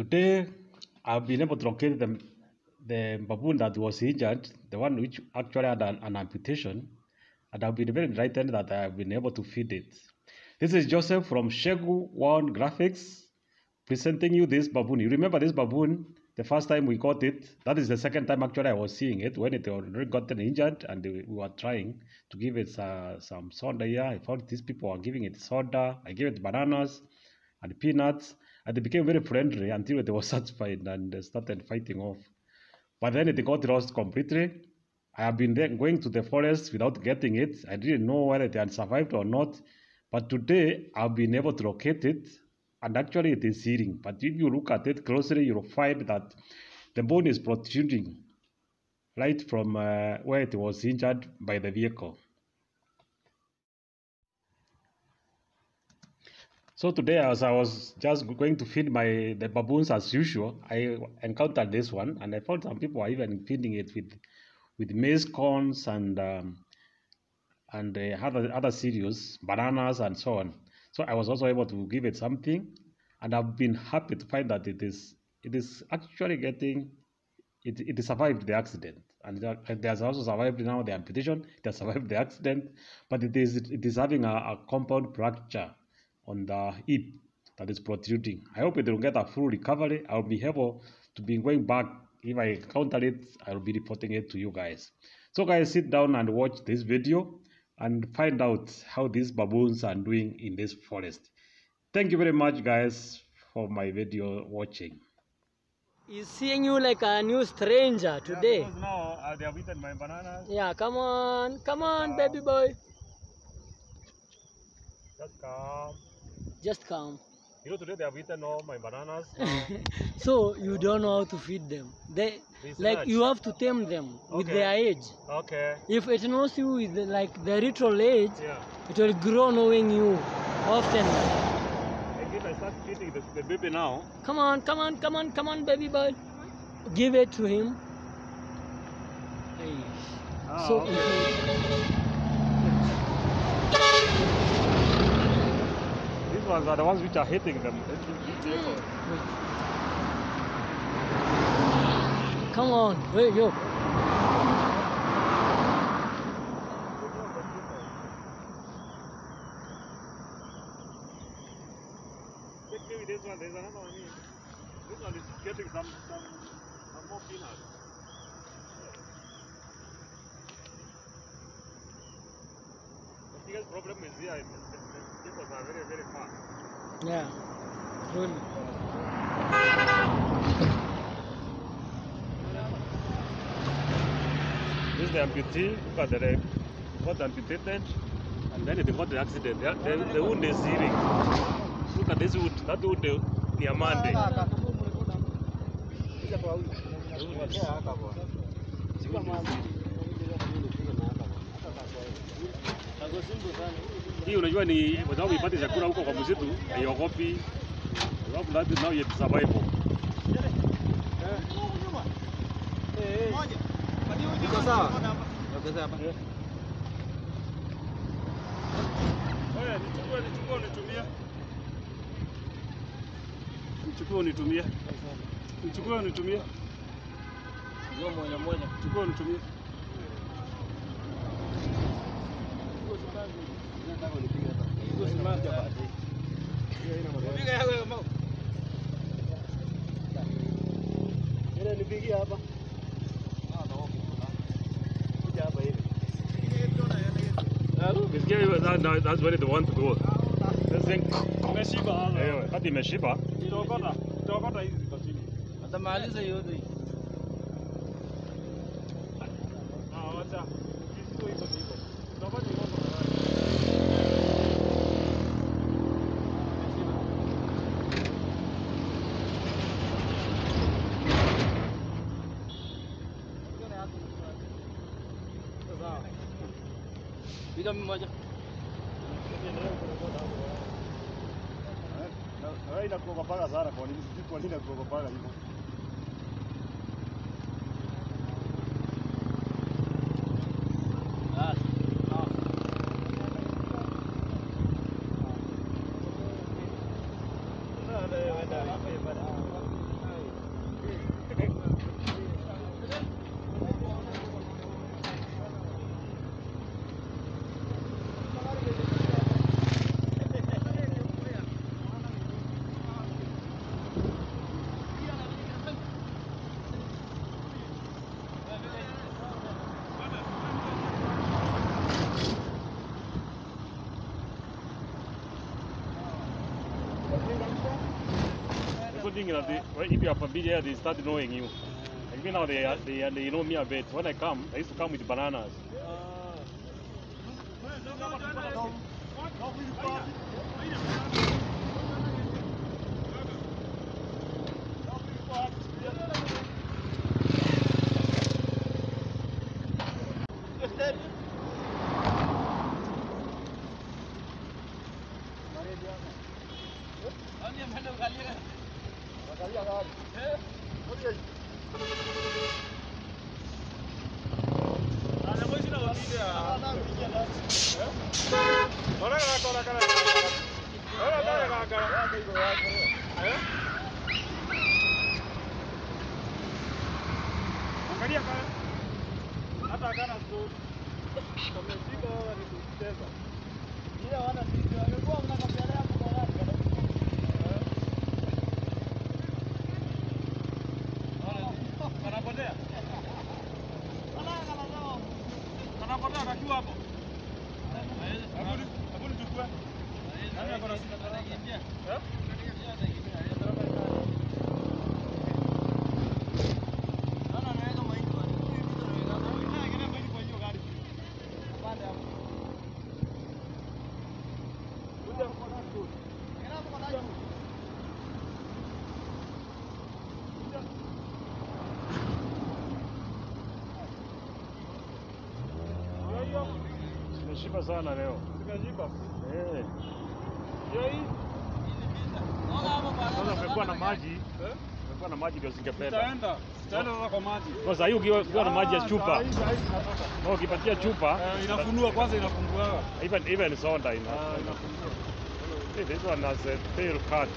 Today, I've been able to locate the, the baboon that was injured, the one which actually had an, an amputation, and I've been very delighted that I've been able to feed it. This is Joseph from Shegu World Graphics presenting you this baboon. You remember this baboon the first time we got it? That is the second time actually I was seeing it when it already gotten injured and we were trying to give it uh, some soda here. I found these people were giving it soda. I gave it bananas and peanuts and they became very friendly until they were satisfied and they started fighting off. But then it got lost completely. I have been there going to the forest without getting it. I didn't know whether it had survived or not. But today I've been able to locate it and actually it is healing. But if you look at it closely, you'll find that the bone is protruding right from uh, where it was injured by the vehicle. So today, as I was just going to feed my the baboons as usual, I encountered this one, and I found some people are even feeding it with with maize corns and um, and uh, other other cereals, bananas, and so on. So I was also able to give it something, and I've been happy to find that it is it is actually getting it, it survived the accident and it has also survived now the amputation it has survived the accident but it is it is having a, a compound fracture on the hip that is protruding i hope it will get a full recovery i'll be able to be going back if i encounter it i'll be reporting it to you guys so guys sit down and watch this video and find out how these baboons are doing in this forest thank you very much guys for my video watching He's seeing you like a new stranger today. Yeah, now uh, they have eaten my bananas. Yeah, come on, come on, baby boy. Just come. Just come. You know, today they have eaten all my bananas. So you don't know how to feed them. They like you have to tame them with Okay. their age. okay. If it knows you with like the ritual age, Yeah. it will grow knowing you often. Again, I start feeding the, the baby now. Come on, come on, come on, come on, baby boy. Give it to him. Hey. Ah, So okay. Ones are the ones which are hitting them. come on, wait, yo. Take maybe this one. There's another one here. This one is getting some some, some more peanuts. The biggest problem is here. Is The, the people are very very fast. Yeah, really. This is the amputee. Look at the leg. Got amputated, and then it got the accident. The, the, the wound is healing. Look at this wound. That wound ni amande. Hii unajua ni kwa sababu ipate chakula huko kwa msitu, haiogopi. Sababu that is now yet survival. Nichukue nichukue unitumie. Nichukue unitumie. Nichukue unitumie. Chukua unitumie. Ile nipigie hapa. Kuja hapa hivi. Nisikia hiyo that, that, that's where they want to go. This thing. Umeshiba hapa. Eh, kati imeshiba. Itaokota. Itaokota hizi ziko chini. Atamaliza yote. Ah, moja mmoja inakuogopaga sana, kwa nini nakuogopaga hivyo? That they, if you are familiar, they start knowing you. Even now they, they, they know me a bit. When I come, I used to come with bananas. Hata kana tu wameshika wao ni kucheza. vamos. Nimeshiba sana leo. Zimeshiba. Eh. Sasa umekuwa na maji, Eh? umekuwa na maji ndio zingependa. Sitaenda. Sitaenda sasa kwa maji. Kwa sababu ukiwa ukiwa na maji ya Ah, chupa, na ukipatia chupa, Eh, inafunua kwanza inafungua. even even soda ina. Ah, inafungua. See, this one has a tail cut.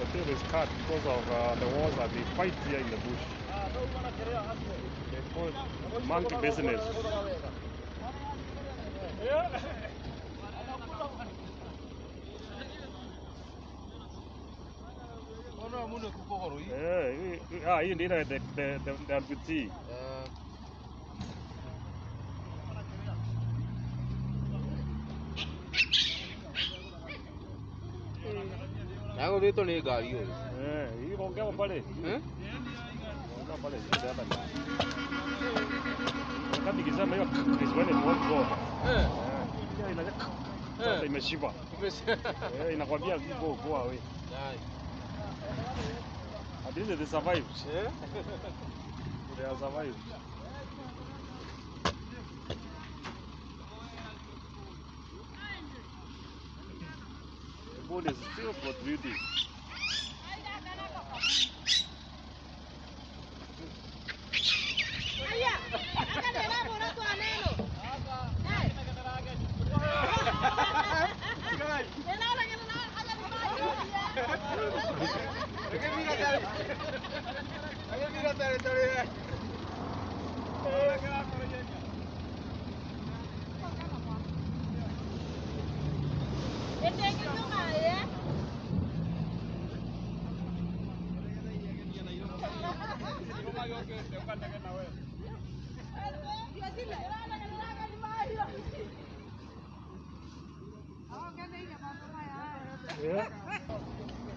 The tail is cut because of uh, the wars that they fight here in the bush. They call monkey business hiyo ndio ile DRPT. Nangu vito ni gari hiyo. Eh, hii bongewa pale. Eh? Bongewa pale. Wakati kisema hiyo kiswahili ni watu sasa imeshiba. Eh, inakwambia vipo kwa wewe. At least they survived. Eh? They have survived. The bone is still protruding. Perché mi racconti? Perché mi racconti? Yeah.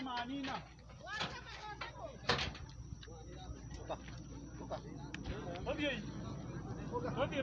manina. Hadi. Hadi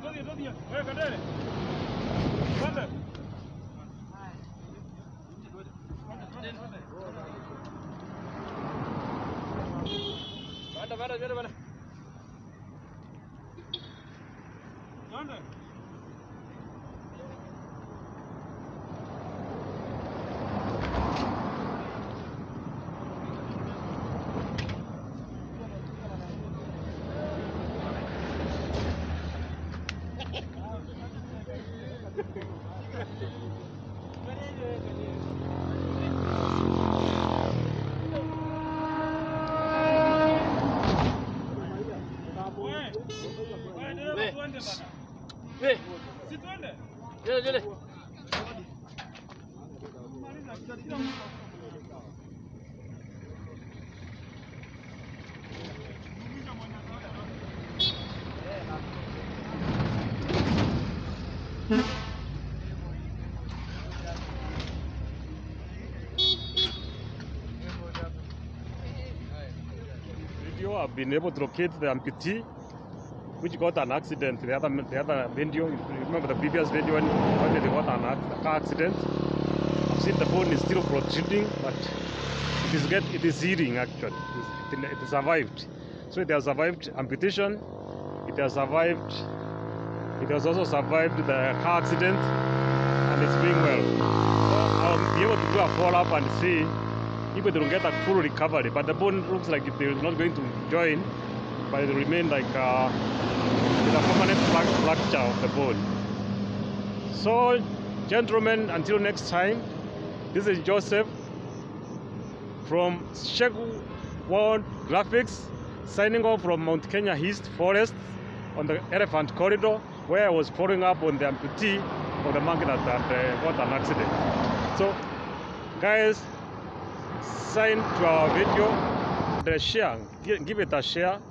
video, I've been able to locate the amputee, which got an accident. The other, the other video, remember the previous video when, when they got an car accident? I've seen the bone is still protruding, but it is get, it is healing actually. It, is- it, it survived. So it has survived amputation. It has survived. It has also survived the car accident, and it's doing well. So I'll be able to do a follow-up and see if they don't get a full recovery, but the bone looks like it is not going to join, but it will remain like uh, with a permanent fracture of the bone. So, gentlemen, until next time, this is Joseph from Shegu World Graphics, signing off from Mount Kenya East Forest on the Elephant Corridor, where I was following up on the amputee of the monkey that had uh, got an accident. So, guys, sign to our video the share. Gi- give it a share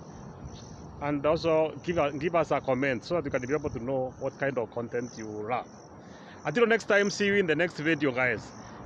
and also give, a, give us a comment so that you can be able to know what kind of content you love. Until next time see you in the next video guys